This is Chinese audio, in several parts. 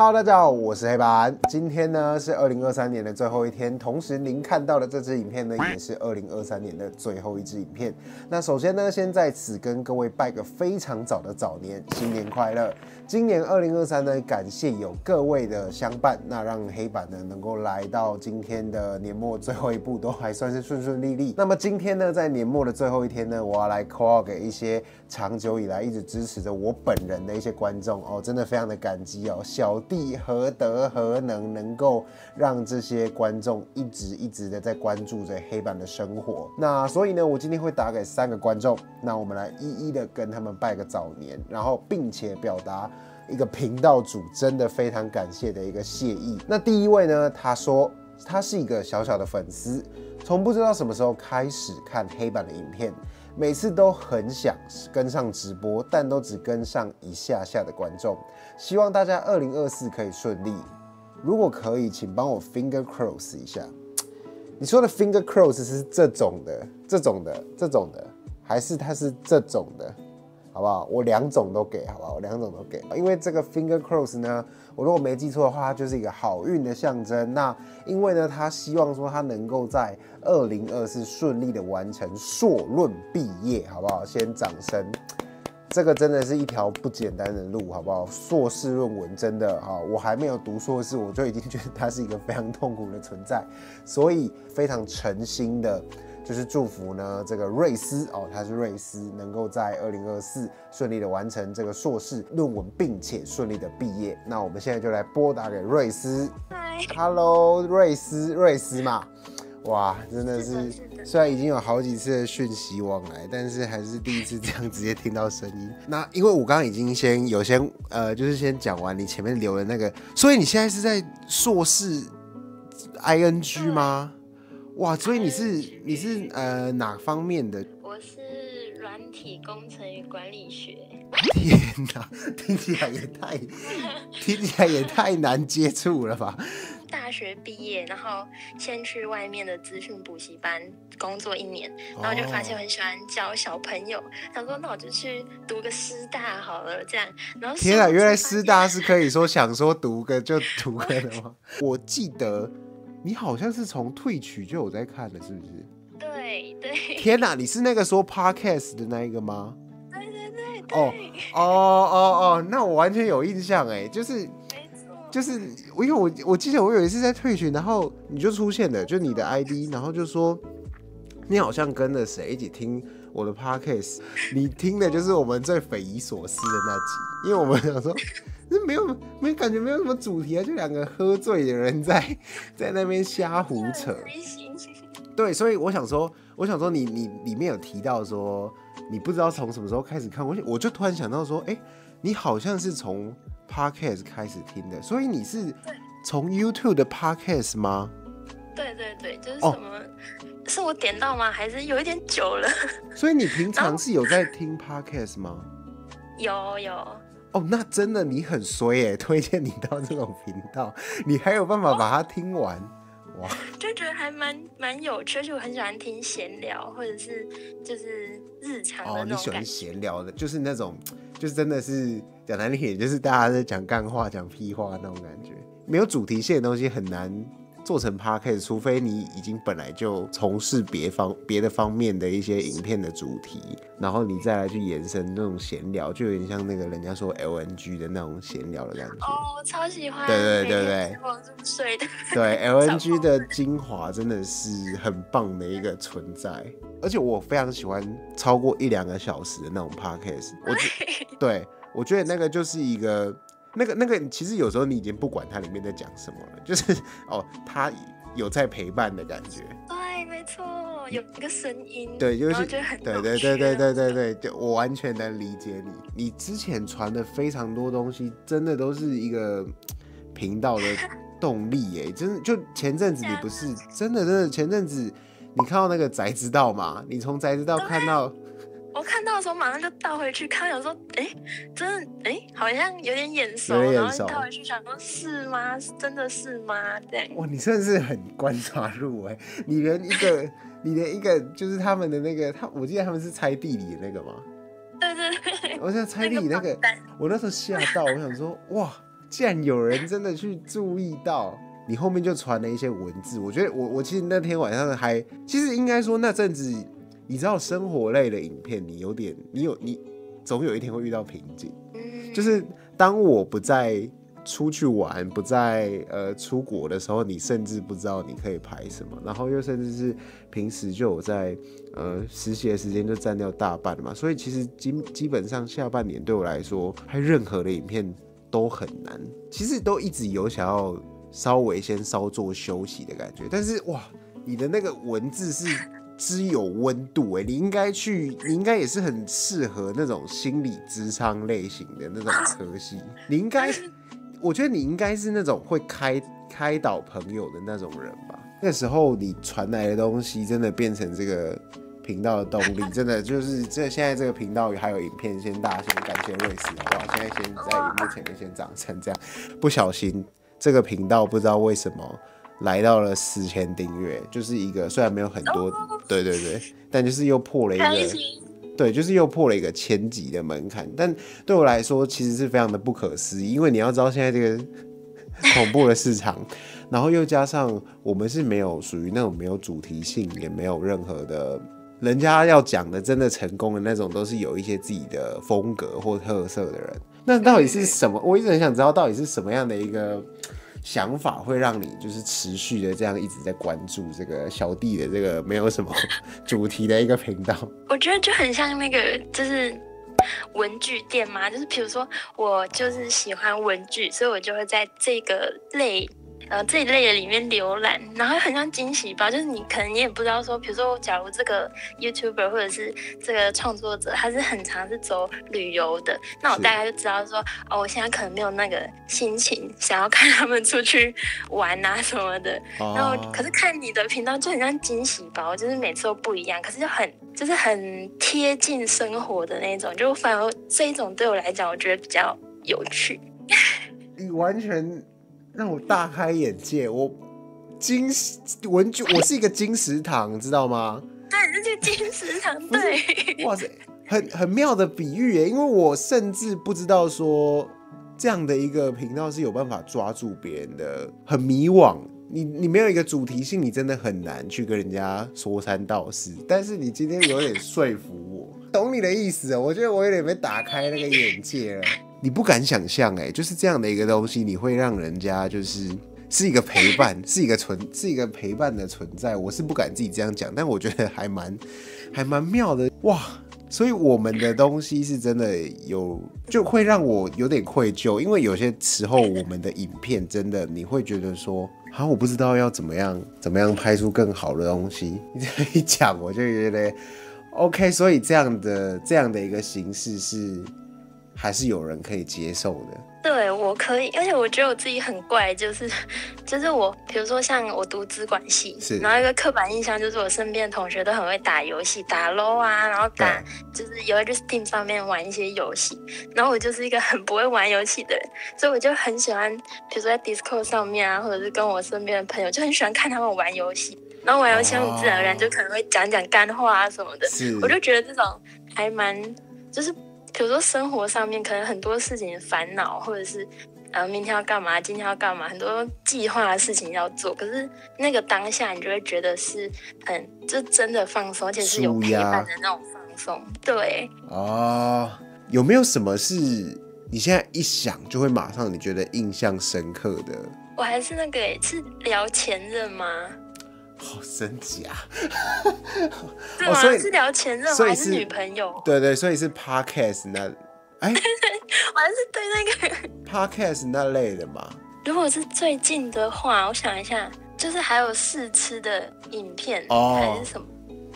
Hello，大家好，我是黑板。今天呢是二零二三年的最后一天，同时您看到的这支影片呢也是二零二三年的最后一支影片。那首先呢，先在此跟各位拜个非常早的早年，新年快乐！今年二零二三呢，感谢有各位的相伴，那让黑板呢能够来到今天的年末最后一步，都还算是顺顺利利。那么今天呢，在年末的最后一天呢，我要来 call 给一些长久以来一直支持着我本人的一些观众哦，真的非常的感激哦，小。地何德何能，能够让这些观众一直一直的在关注着黑板的生活？那所以呢，我今天会打给三个观众，那我们来一一的跟他们拜个早年，然后并且表达一个频道主真的非常感谢的一个谢意。那第一位呢，他说他是一个小小的粉丝，从不知道什么时候开始看黑板的影片。每次都很想跟上直播，但都只跟上一下下的观众。希望大家二零二四可以顺利。如果可以，请帮我 finger cross 一下。你说的 finger cross 是这种的、这种的、这种的，还是它是这种的？好不好？我两种都给，好不好？我两种都给，因为这个 finger cross 呢，我如果没记错的话，它就是一个好运的象征。那因为呢，他希望说他能够在二零二四顺利的完成硕论毕业，好不好？先掌声。这个真的是一条不简单的路，好不好？硕士论文真的哈，我还没有读硕士，我就已经觉得它是一个非常痛苦的存在，所以非常诚心的。就是祝福呢，这个瑞斯哦，他是瑞斯，能够在二零二四顺利的完成这个硕士论文，并且顺利的毕业。那我们现在就来拨打给瑞斯。嗨，Hello，瑞斯，瑞斯嘛，哇，真的是，虽然已经有好几次的讯息往来，但是还是第一次这样直接听到声音。那因为我刚刚已经先有先呃，就是先讲完你前面留的那个，所以你现在是在硕士 ing 吗？哇，所以你是你是呃哪方面的？我是软体工程与管理学。天哪，听起来也太 听起来也太难接触了吧？大学毕业，然后先去外面的资讯补习班工作一年，然后就发现很喜欢教小朋友，想说那我就去读个师大好了，这样。然后天哪，原来师大是可以说想说读个就读个的吗？我记得。你好像是从退曲就有在看的，是不是？对对。天哪，你是那个说 podcast 的那一个吗？对对对。哦哦哦哦，那我完全有印象哎，就是，就是我因为我我记得我有一次在退群，然后你就出现了，就你的 ID，然后就说你好像跟着谁一起听我的 podcast，你听的就是我们最匪夷所思的那集，因为我们想说。那没有没感觉没有什么主题啊，就两个喝醉的人在在那边瞎胡扯。对，所以我想说，我想说你你里面有提到说你不知道从什么时候开始看，我我就突然想到说，哎，你好像是从 podcast 开始听的，所以你是从 YouTube 的 podcast 吗？对对对，就是什么？是我点到吗？还是有一点久了？所以你平常是有在听 podcast 吗？有有。哦，那真的你很衰耶！推荐你到这种频道，你还有办法把它听完，哇！就觉得还蛮蛮有趣，就我很喜欢听闲聊，或者是就是日常的那种。哦，你喜欢闲聊的，就是那种，就是真的是讲难听点，就是大家在讲干话、讲屁话那种感觉，没有主题性的东西很难。做成 podcast，除非你已经本来就从事别方别的方面的一些影片的主题，然后你再来去延伸那种闲聊，就有点像那个人家说 LNG 的那种闲聊的感觉。哦，我超喜欢。对对对对。入睡的。对 LNG 的精华真的是很棒的一个存在，而且我非常喜欢超过一两个小时的那种 podcast。我 对，我觉得那个就是一个。那个那个，其实有时候你已经不管它里面在讲什么了，就是哦，它有在陪伴的感觉。对，没错，有一个声音。对，就是对对对对对对对，就我完全能理解你。你之前传的非常多东西，真的都是一个频道的 动力耶！真的，就前阵子你不是 真的真的前阵子你看到那个宅知道吗？你从宅知道看到。我看到的时候马上就倒回去看，有时候，哎，真的，哎，好像有点眼熟，然后倒回去想说，是吗？真的是吗？这样。哇，你真的是很观察入微，你连一个，你连一个，就是他们的那个，他，我记得他们是猜地理的那个吗？对对对。我在猜地理那个，我那时候吓到，我想说，哇，竟然有人真的去注意到。你后面就传了一些文字，我觉得我我其实那天晚上还，其实应该说那阵子，你知道生活类的影片，你有点，你有你总有一天会遇到瓶颈，就是当我不再出去玩，不再呃出国的时候，你甚至不知道你可以拍什么，然后又甚至是平时就有在呃实习的时间就占掉大半嘛，所以其实基基本上下半年对我来说拍任何的影片都很难，其实都一直有想要。稍微先稍作休息的感觉，但是哇，你的那个文字是之有温度哎，你应该去，你应该也是很适合那种心理智商类型的那种科系，你应该，我觉得你应该是那种会开开导朋友的那种人吧。那时候你传来的东西，真的变成这个频道的动力，真的就是这现在这个频道还有影片，先大家先感谢瑞斯好不好？现在先在荧幕前面先掌声，这样不小心。这个频道不知道为什么来到了四千订阅，就是一个虽然没有很多，对对对，但就是又破了一个，对，就是又破了一个千级的门槛。但对我来说，其实是非常的不可思议，因为你要知道现在这个恐怖的市场，然后又加上我们是没有属于那种没有主题性，也没有任何的，人家要讲的真的成功的那种，都是有一些自己的风格或特色的人。那到底是什么？我一直很想知道，到底是什么样的一个想法会让你就是持续的这样一直在关注这个小弟的这个没有什么主题的一个频道？我觉得就很像那个就是文具店嘛，就是比如说我就是喜欢文具，所以我就会在这个类。呃，这一类的里面浏览，然后很像惊喜包，就是你可能你也不知道说，比如说，假如这个 YouTuber 或者是这个创作者，他是很常是走旅游的，那我大概就知道说，哦，我现在可能没有那个心情想要看他们出去玩啊什么的。然后，可是看你的频道就很像惊喜包，就是每次都不一样，可是就很就是很贴近生活的那种，就反而这一种对我来讲，我觉得比较有趣。你完全。让我大开眼界，我金文具，我是一个金石堂，知道吗？对，那就金石堂，对。哇塞，很很妙的比喻耶！因为我甚至不知道说这样的一个频道是有办法抓住别人的，很迷惘。你你没有一个主题性，你真的很难去跟人家说三道四。但是你今天有点说服我，懂你的意思啊？我觉得我有点被打开那个眼界了。你不敢想象哎，就是这样的一个东西，你会让人家就是是一个陪伴，是一个存，是一个陪伴的存在。我是不敢自己这样讲，但我觉得还蛮还蛮妙的哇。所以我们的东西是真的有，就会让我有点愧疚，因为有些时候我们的影片真的你会觉得说，啊，我不知道要怎么样怎么样拍出更好的东西。你 这一讲，我就觉得 OK。所以这样的这样的一个形式是。还是有人可以接受的。对我可以，而且我觉得我自己很怪，就是 就是我，比如说像我读资管系，然后一个刻板印象就是我身边的同学都很会打游戏，打 LO 啊，然后打就是有就是 Steam 上面玩一些游戏，然后我就是一个很不会玩游戏的人，所以我就很喜欢，比如说在 Discord 上面啊，或者是跟我身边的朋友就很喜欢看他们玩游戏，然后玩游戏很自然而然就可能会讲讲干话啊什么的，我就觉得这种还蛮就是。比如说生活上面可能很多事情烦恼，或者是呃明天要干嘛，今天要干嘛，很多计划的事情要做。可是那个当下，你就会觉得是很就真的放松，而且是有陪伴的那种放松。对哦，有没有什么是你现在一想就会马上你觉得印象深刻的？我还是那个是聊前任吗？好真假？对吗？是聊前任还是女朋友？对对，所以是 podcast 那，哎，我还是对那个 podcast 那类的嘛。如果是最近的话，我想一下，就是还有试吃的影片哦，还是什么？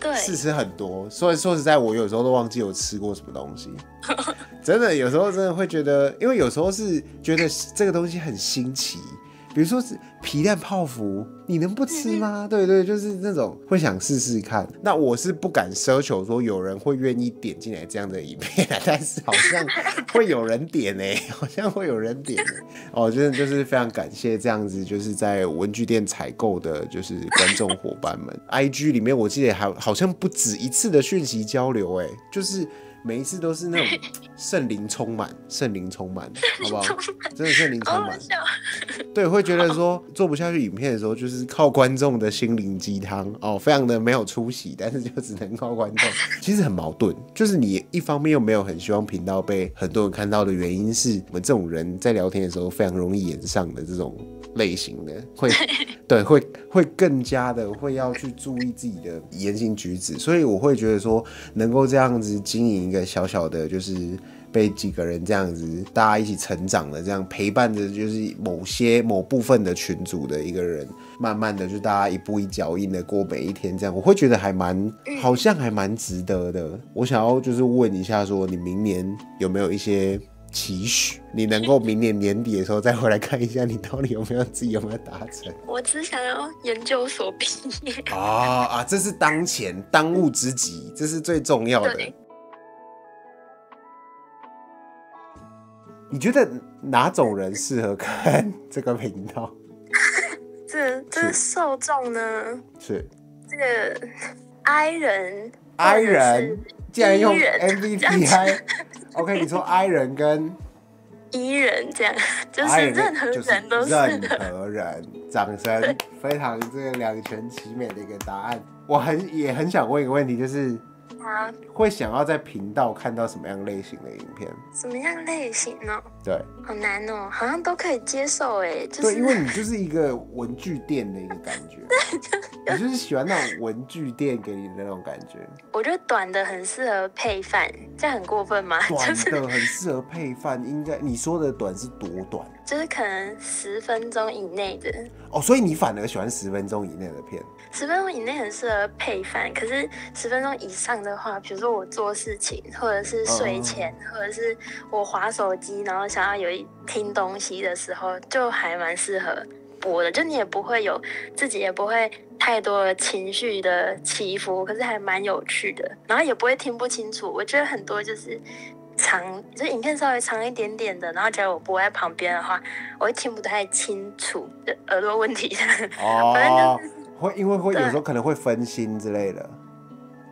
对，试吃很多。所以说实在，我有时候都忘记有吃过什么东西。真的，有时候真的会觉得，因为有时候是觉得这个东西很新奇。比如说是皮蛋泡芙，你能不吃吗？对对，就是那种会想试试看。那我是不敢奢求说有人会愿意点进来这样的影片，但是好像会有人点呢，好像会有人点。哦，真的就是非常感谢这样子，就是在文具店采购的，就是观众伙伴们。I G 里面我记得还好像不止一次的讯息交流，哎，就是。每一次都是那种 圣灵充满，圣灵充满，好不好？真的圣灵充满。对，会觉得说做不下去影片的时候，就是靠观众的心灵鸡汤哦，非常的没有出息，但是就只能靠观众。其实很矛盾，就是你一方面又没有很希望频道被很多人看到的原因是我们这种人在聊天的时候非常容易演上的这种类型的，会对会会更加的会要去注意自己的言行举止，所以我会觉得说能够这样子经营一个小小的，就是被几个人这样子大家一起成长的，这样陪伴着就是某些某部分的群组的一个人，慢慢的就大家一步一脚印的过每一天，这样我会觉得还蛮好像还蛮值得的。我想要就是问一下，说你明年有没有一些？期许你能够明年年底的时候再回来看一下，你到底有没有自己有没有达成？我只想要研究所毕业啊啊！这是当前当务之急，这是最重要的。你觉得哪种人适合看这个频道？这这受众呢？是这个 I 人，I 人竟然用 MBTI。OK，你说 I 人跟 E 人这样，就是任何人都是任何人。掌声，非常这个两全其美的一个答案。我很也很想问一个问题，就是。会想要在频道看到什么样类型的影片？什么样类型呢？对，好难哦，好像都可以接受哎。对，因为你就是一个文具店的一个感觉，对，你就是喜欢那种文具店给你的那种感觉。我觉得短的很适合配饭，这样很过分吗？短的很适合配饭，应该你说的短是多短？就是可能十分钟以内的。哦，所以你反而喜欢十分钟以内的片？十分钟以内很适合配饭，可是十分钟以上的话，比如说我做事情，或者是睡前，或者是我划手机，然后想要有一听东西的时候，就还蛮适合播的。就你也不会有自己也不会太多的情绪的起伏，可是还蛮有趣的，然后也不会听不清楚。我觉得很多就是长，就影片稍微长一点点的，然后假如我播在旁边的话，我会听不太清楚，耳朵问题。哦，反正就是。会因为会有时候可能会分心之类的，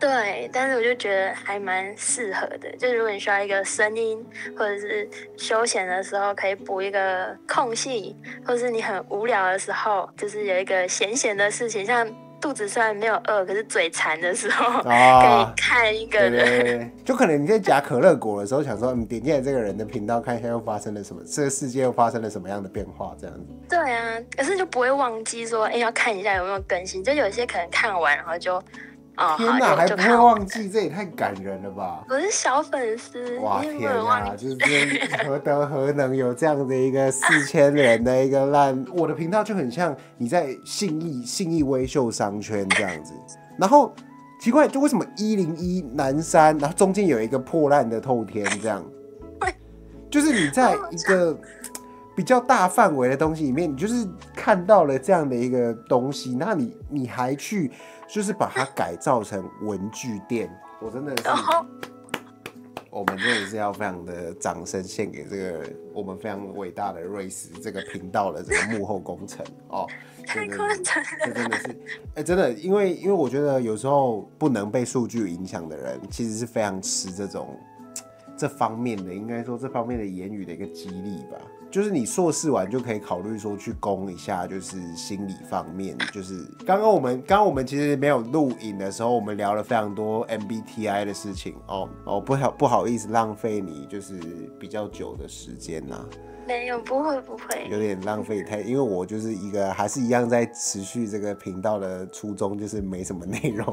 对，但是我就觉得还蛮适合的。就如果你需要一个声音，或者是休闲的时候可以补一个空隙，或是你很无聊的时候，就是有一个闲闲的事情，像。肚子虽然没有饿，可是嘴馋的时候 可以看一个人，就可能你在夹可乐果的时候，想说你点进来这个人的频道，看一下又发生了什么，这个世界又发生了什么样的变化，这样子。对啊，可是就不会忘记说，哎，要看一下有没有更新。就有一些可能看完，然后就。天哪，还不会忘记，这也太感人了吧！我是小粉丝，哇天哪，就是 何德何能有这样的一个四千人的一个烂，我的频道就很像你在信义信义微秀商圈这样子。然后奇怪，就为什么一零一南山，然后中间有一个破烂的透天这样？就是你在一个比较大范围的东西里面，你就是看到了这样的一个东西，那你你还去？就是把它改造成文具店，我真的是，我们真的是要非常的掌声献给这个我们非常伟大的瑞士这个频道的这个幕后工程哦，太夸张了，这真的是，哎，真的，因为因为我觉得有时候不能被数据影响的人，其实是非常吃这种这方面的，应该说这方面的言语的一个激励吧。就是你硕士完就可以考虑说去攻一下，就是心理方面。就是刚刚我们刚刚我们其实没有录影的时候，我们聊了非常多 MBTI 的事情哦哦，不好不好意思浪费你就是比较久的时间呐。没有，不会不会，有点浪费太，因为我就是一个还是一样在持续这个频道的初衷，就是没什么内容。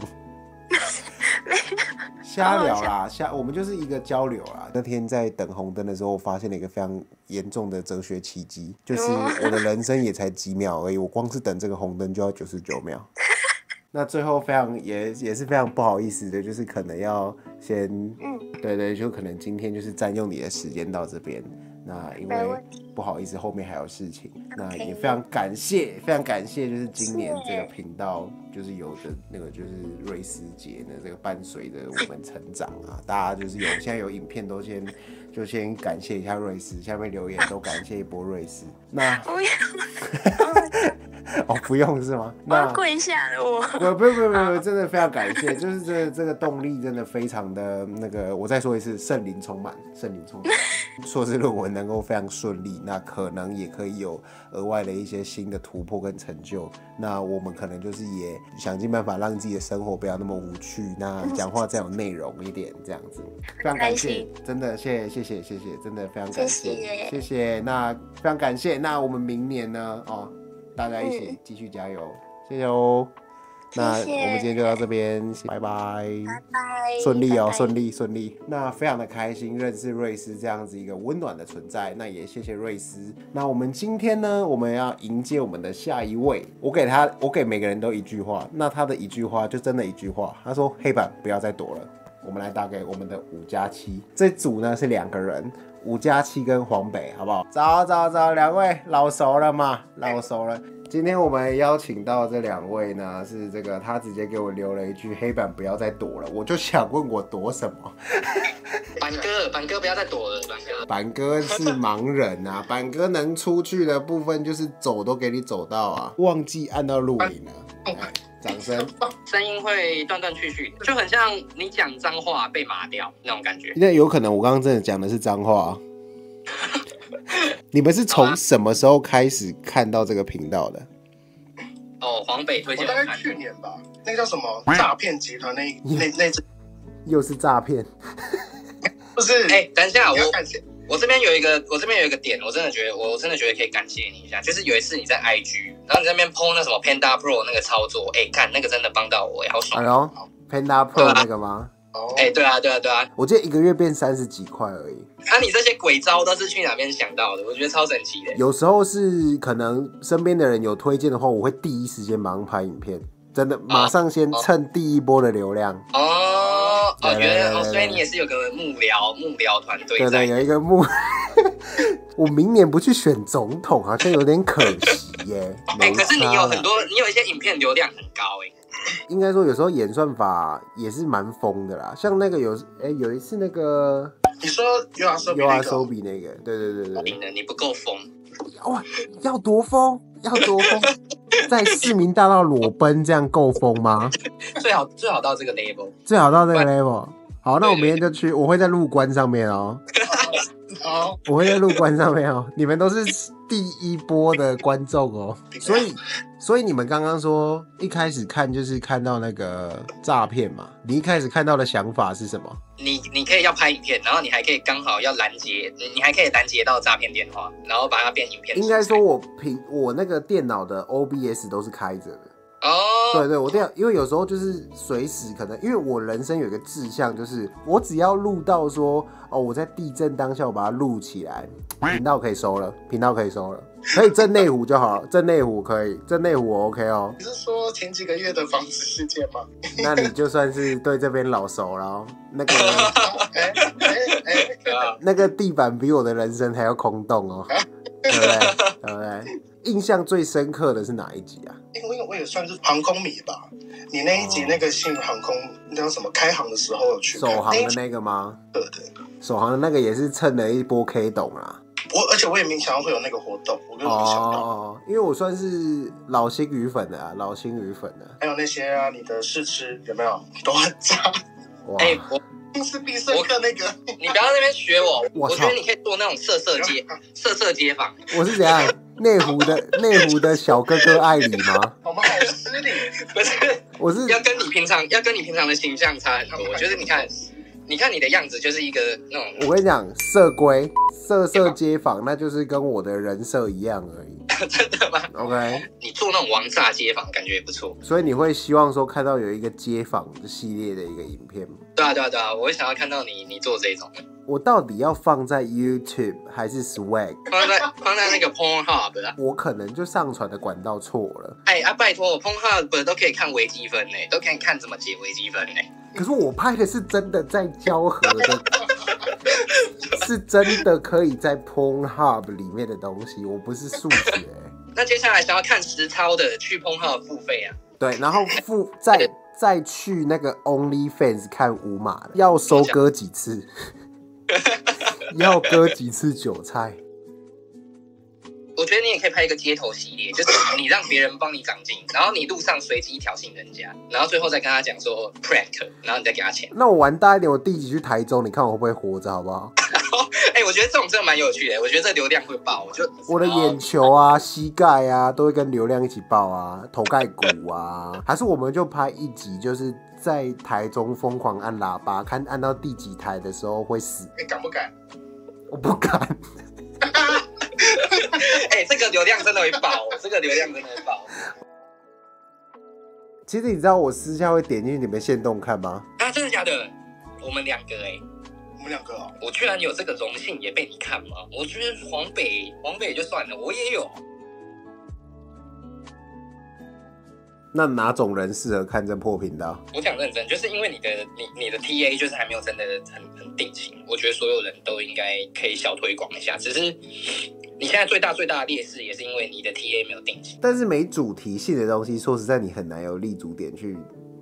瞎聊啦，瞎我们就是一个交流啦。那天在等红灯的时候，我发现了一个非常严重的哲学奇迹，就是我的人生也才几秒而已，我光是等这个红灯就要九十九秒。那最后非常也也是非常不好意思的，就是可能要先，嗯，对对，就可能今天就是占用你的时间到这边。那因为不好意思，后面还有事情。那也非常感谢，非常感谢，就是今年这个频道就是有的那个就是瑞斯节呢，这个伴随着我们成长啊，大家就是有现在有影片都先就先感谢一下瑞斯，下面留言都感谢一波瑞斯。那不用，哦不用是吗？那跪下了，我。不不不不 不，真的非常感谢，就是这这个动力真的非常的那个，我再说一次，圣灵充满，圣灵充满。硕士论文能够非常顺利，那可能也可以有额外的一些新的突破跟成就。那我们可能就是也想尽办法让自己的生活不要那么无趣，那讲话再有内容一点，这样子。非常感谢，真的谢谢谢谢谢谢，真的非常感谢谢谢。那非常感谢，那我们明年呢？哦，大家一起继续加油，谢谢哦。那我们今天就到这边，拜拜，拜拜，顺利哦，顺利顺利。那非常的开心认识瑞斯这样子一个温暖的存在，那也谢谢瑞斯。那我们今天呢，我们要迎接我们的下一位。我给他，我给每个人都一句话，那他的一句话就真的一句话，他说：“黑板不要再躲了。”我们来打给我们的五加七，这组呢是两个人，五加七跟黄北，好不好？早早早，两位老熟了嘛，老熟了。今天我们邀请到这两位呢，是这个他直接给我留了一句“黑板不要再躲了”，我就想问我躲什么？板哥，板哥不要再躲了，板哥。板哥是盲人啊，板哥能出去的部分就是走都给你走到啊，忘记按到录影了。掌声，声音会断断续续，就很像你讲脏话被麻掉那种感觉。那有可能我刚刚真的讲的是脏话。你们是从什么时候开始看到这个频道的？哦，黄北推荐，大概去年吧。那个叫什么诈骗集团？那那那只又是诈骗？不是？哎，等一下，我我这边有一个，我这边有一个点，我真的觉得，我真的觉得可以感谢你一下。就是有一次你在 IG，然后你那边 PO 那什么 Panda Pro 那个操作，哎，看那个真的帮到我，好爽。哎呦，Panda Pro 那个吗？哎，对啊，对啊，对啊，我记得一个月变三十几块而已。那你这些鬼招都是去哪边想到的？我觉得超神奇的。有时候是可能身边的人有推荐的话，我会第一时间马上拍影片，真的马上先蹭第一波的流量。哦哦，原来哦，所以你也是有个幕僚幕僚团队。对对，有一个幕。我明年不去选总统，好像有点可惜耶。哎，可是你有很多，你有一些影片流量很高哎。应该说，有时候演算法也是蛮疯的啦。像那个有，哎，有一次那个，你说 U R U R 收比那个，对对对对。你不够疯哇！要多疯？要多疯？在市民大道裸奔，这样够疯吗？最好最好到这个 level，最好到这个 level。好，那我明天就去，我会在路关上面哦。好，我会在路关上面哦。你们都是第一波的观众哦，所以。所以你们刚刚说一开始看就是看到那个诈骗嘛？你一开始看到的想法是什么？你你可以要拍影片，然后你还可以刚好要拦截，你还可以拦截到诈骗电话，然后把它变影片。应该说，我平我那个电脑的 OBS 都是开着的。哦，对对，我这样，因为有时候就是随时可能，因为我人生有一个志向，就是我只要录到说哦，我在地震当下，我把它录起来，频道可以收了，频道可以收了。可以震内湖就好了，震内湖可以，震内湖我 OK 哦。你是说前几个月的房子事件吗？那你就算是对这边老熟了。那个，哎哎哎，那个地板比我的人生还要空洞哦，对不对？对不对？印象最深刻的是哪一集啊？因为我也算是航空迷吧。你那一集那个新航空那叫什么？开航的时候有去首航的那个吗？对对，首航的那个也是蹭了一波 K 懂啊。我而且我也没想到会有那个活动，我没有想到。哦，因为我算是老星鱼粉的啊，老星鱼粉的。还有那些啊，你的试吃有没有都很渣？哎，我是必胜客那个，你不要那边学我。我觉得你可以做那种色色街，色色街坊。我是怎样？内湖的 内湖的小哥哥爱你吗？我们好失礼，不是？我是要跟你平常要跟你平常的形象差很多。我觉得你看。你看你的样子就是一个那种，我跟你讲，色龟色色街坊，那就是跟我的人设一样而已。真的吗？OK，你做那种王炸街坊，感觉也不错。所以你会希望说看到有一个街坊系列的一个影片吗？对啊，对啊，对啊，我会想要看到你，你做这种。我到底要放在 YouTube 还是 Swag？放在放在那个 Pornhub 啦。我可能就上传的管道错了。哎啊，拜托我，Pornhub 都可以看微积分呢，都可以看怎么解微积分呢。可是我拍的是真的在交合的，是真的可以在 Pornhub 里面的东西，我不是数学。那接下来想要看实操的，去 Pornhub 付费啊？对，然后付再再去那个 OnlyFans 看五马的，要收割几次？要割几次韭菜？我觉得你也可以拍一个街头系列，就是你让别人帮你长进，然后你路上随机挑衅人家，然后最后再跟他讲说 prank，然后你再给他钱。那我玩大一点，我第一集去台中，你看我会不会活着，好不好？哎、我觉得这种真的蛮有趣的，我觉得这流量会爆，我就我的眼球啊、膝盖啊，都会跟流量一起爆啊，头盖骨啊，还是我们就拍一集，就是在台中疯狂按喇叭，看按到第几台的时候会死。你敢不敢？我不敢，哎、这个流量真的会爆，这个流量真的会爆。其实你知道我私下会点进去你们线动看吗？啊，真的假的？我们两个哎、我们两个哦，我居然有这个荣幸也被你看吗？我觉得黄北黄北也就算了，我也有。那哪种人适合看这破频道？我讲认真，就是因为你的你你的 TA 就是还没有真的很很定型，我觉得所有人都应该可以小推广一下。只是你现在最大最大的劣势，也是因为你的 TA 没有定型。但是没主题性的东西，说实在，你很难有立足点去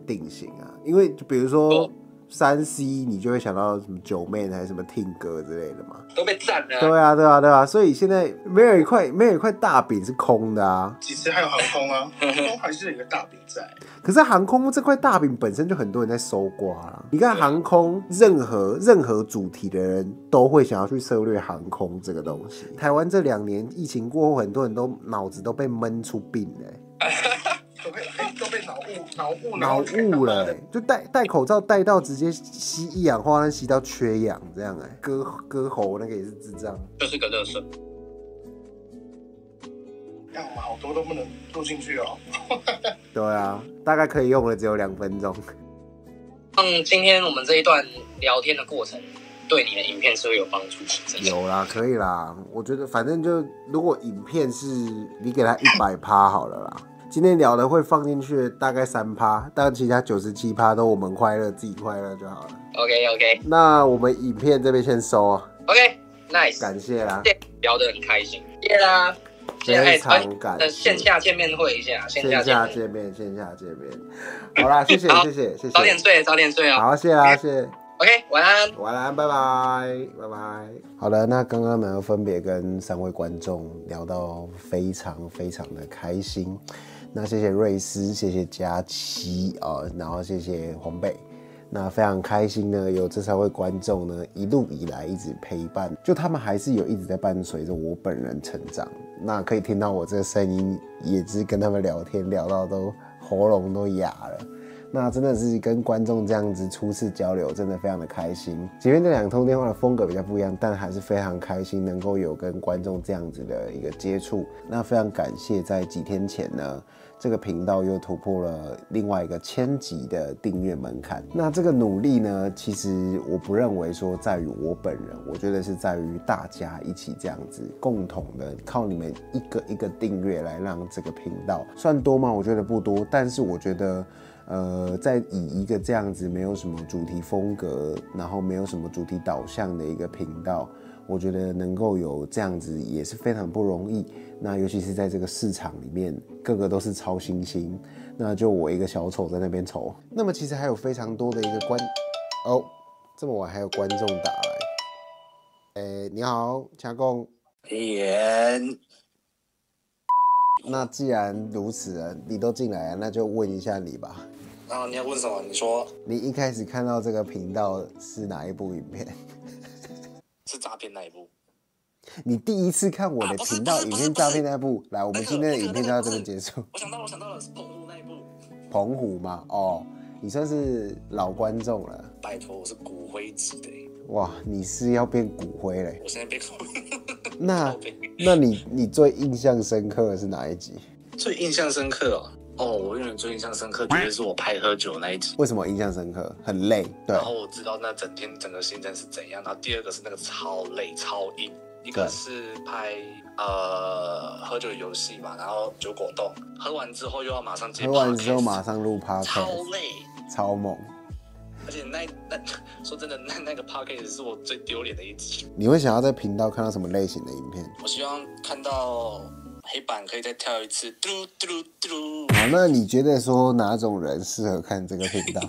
定型啊。因为就比如说哦三 C，你就会想到什么九妹还是什么听歌之类的嘛。都被占了、对啊，对啊，对啊，所以现在没有一块没有一块大饼是空的啊。其实还有航空啊，航空还是有一个大饼在。可是航空这块大饼本身就很多人在搜刮了。你看航空，任何任何主题的人都会想要去涉略航空这个东西。台湾这两年疫情过后，很多人都脑子都被闷出病了、都被哎都被脑雾脑雾了、欸，就戴戴口罩戴到直接吸一氧化碳吸到缺氧这样哎、割割喉那个也是智障。就是个乐色。让我们好多都不能录进去哦。对啊，大概可以用的只有两分钟。嗯，今天我们这一段聊天的过程，对你的影片是会有帮助的。有啦，可以啦。我觉得反正就如果影片是你给他一百趴好了啦。今天聊的会放进去大概三趴，但其他九十七趴都我们快乐自己快乐就好了。OK OK 那我们影片这边先收啊，OK Nice，感谢啦，聊得很开心，谢啦。非常感呃谢线下见面会一下，线下见面。线下见面。好啦，谢谢好谢谢谢谢，早点睡，早点睡哦。好，谢谢啦，谢谢。OK，晚安。晚安，拜拜，拜拜。好了，那刚刚呢，分别跟三位观众聊到非常非常的开心。那谢谢瑞斯，谢谢佳琪啊、然后谢谢黄贝。那非常开心呢，有这三位观众呢，一路以来一直陪伴，就他们还是有一直在伴随着我本人成长。那可以听到我这个声音，也是跟他们聊天聊到都喉咙都哑了。那真的是跟观众这样子初次交流，真的非常的开心。即便这两通电话的风格比较不一样，但还是非常开心能够有跟观众这样子的一个接触。那非常感谢，在几天前呢，这个频道又突破了另外一个千级的订阅门槛。那这个努力呢，其实我不认为说在于我本人，我觉得是在于大家一起这样子共同的靠你们一个一个订阅来让这个频道算多吗？我觉得不多，但是我觉得。呃，在以一个这样子没有什么主题风格，然后没有什么主题导向的一个频道，我觉得能够有这样子也是非常不容易。那尤其是在这个市场里面，个个都是超新星，那就我一个小丑在那边愁。那么其实还有非常多的一个观，哦，这么晚还有观众打来。哎，你好，加工。言那既然如此了，你都进来了，那就问一下你吧。然后你要问什么？你说你一开始看到这个频道是哪一部影片？是诈骗那一部？你第一次看我的频道影片诈骗那一部，来，我们今天的影片就到这边那个结束。我想到了，我想到了，是澎湖那一部。澎湖嘛，哦，你算是老观众了，拜托，我是骨灰级的欸，哇，你是要变骨灰嘞？我现在变骨灰那 那你你最印象深刻的是哪一集？最印象深刻哦。哦，我永远最印象深刻，绝对是我拍喝酒那一集。为什么印象深刻？很累，对然，后我知道那整天整个行程是怎样，然后第二个是那个超累超硬，一个是拍呃喝酒游戏嘛，然后酒果冻，喝完之后又要马上接喝完之后马上录超 podcast，累，超猛。而且那那 说真的，那那个 podcast 是我最丢脸的一集。你会想要在频道看到什么类型的影片？我希望看到黑板可以再跳一次，嘟嘟嘟噜。好，那你觉得说哪种人适合看这个频道？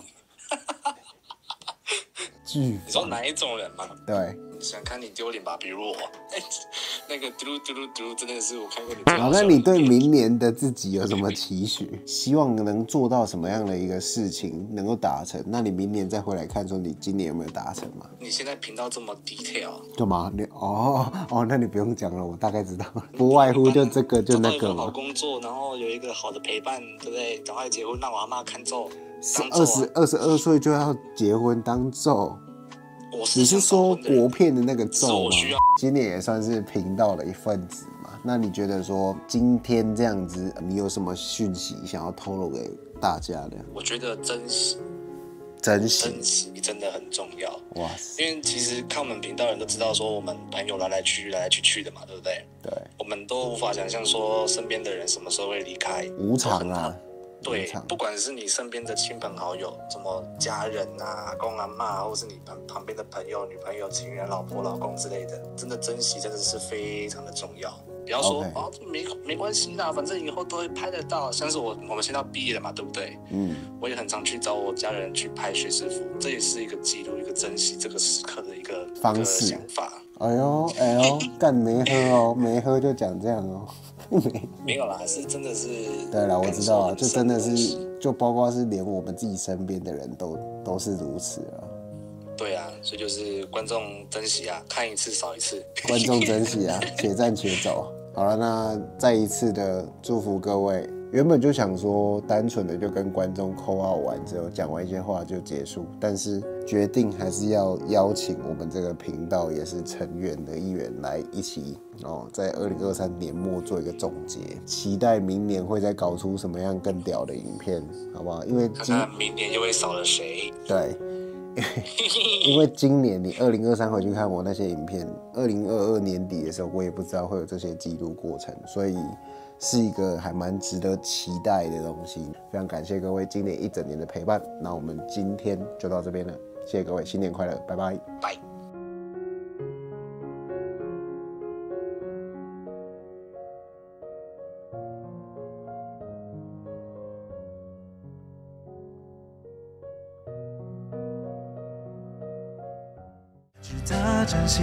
巨你说烦。哪一种人吗？对，想看你丢脸吧，比如我，哎、那个嘟噜嘟噜嘟噜，真的是我看过你那你对明年的自己有什么期许？希望能做到什么样的一个事情能够达成？那你明年再回来看，说你今年有没有达成吗？你现在频道这么 detail，干嘛？你哦哦，那你不用讲了，我大概知道了，不外乎就这个就那个嘛。工作，然后有一个好的陪伴，对不对？赶快结婚，让我阿妈看皱，二十二十二岁就要结婚当咒？我是你是说国片的那个咒吗？今年也算是频道的一份子嘛。那你觉得说今天这样子，你有什么讯息想要透露给大家的？我觉得珍惜珍惜珍惜真的很重要，哇塞，因为其实看我们频道的人都知道，说我们朋友来来去去来来去去的嘛，对不对？对，我们都无法想象说身边的人什么时候会离开，无常啊，对，不管是你身边的亲朋好友，什么家人啊、阿公阿妈，或是你旁旁边的朋友、女朋友、情人、老婆、老公之类的，真的珍惜真的是非常的重要。不要说啊，没没关系啦，反正以后都会拍得到。像是我，我们现在要毕业了嘛，对不对？嗯，我也很常去找我家人去拍学士服，这也是一个记录、一个珍惜这个时刻的一个一个方式想法。哎呦哎呦，干没喝哦，没喝就讲这样哦。没，没有啦，是真的是。对了，我知道啊，就真的是，就包括是连我们自己身边的人都都是如此啊。对啊，所以就是观众珍惜啊，看一次少一次。观众珍惜啊，且战且走。好了，那再一次的祝福各位。原本就想说单纯的就跟观众扣号完之后讲完一些话就结束，但是决定还是要邀请我们这个频道也是成员的一员来一起哦，在二零二三年末做一个总结，期待明年会再搞出什么样更屌的影片，好不好？因为看今看明年就会少了谁。对，因为今年你二零二三回去看我那些影片，二零二二年底的时候，我也不知道会有这些记录过程，所以是一个还蛮值得期待的东西。非常感谢各位今年一整年的陪伴，那我们今天就到这边了，谢谢各位，新年快乐，拜拜。拜。值得珍惜。